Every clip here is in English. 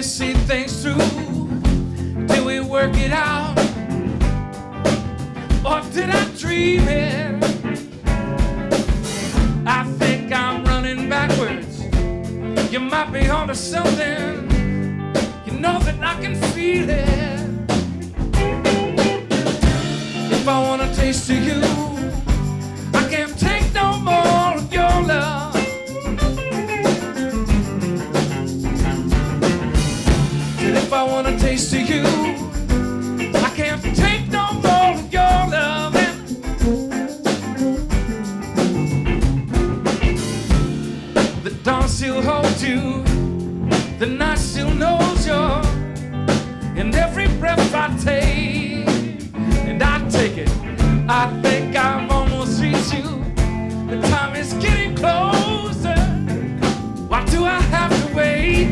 See things through? We work it out? I? Think I'm running backwards. You might be onto something. You know that I can feel it. If I wanna taste of you, I can't take no more of your love. If I wanna taste of you, still you, the night still knows you, and every breath I take, and I take it, I think I've almost reached you. The time is getting closer. Why do I have to wait?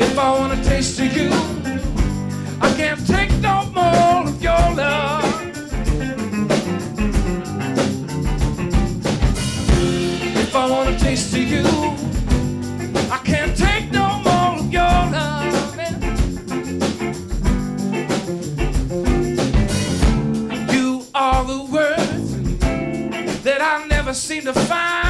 If I wanna taste of you, that I never seem to find.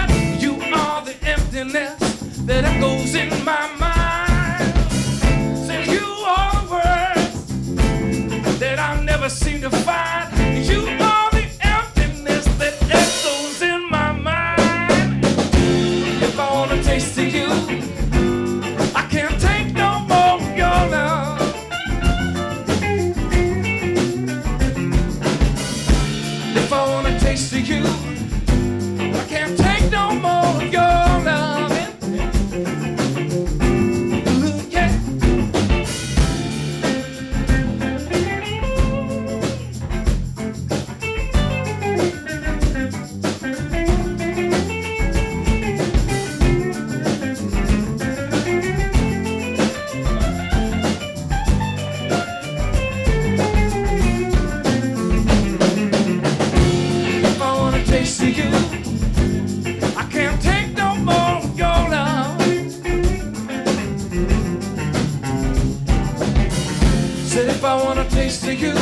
Wanna taste of you,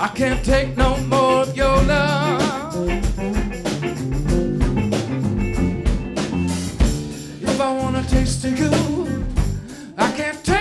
I can't take no more of your love. If I wanna taste of you, I can't take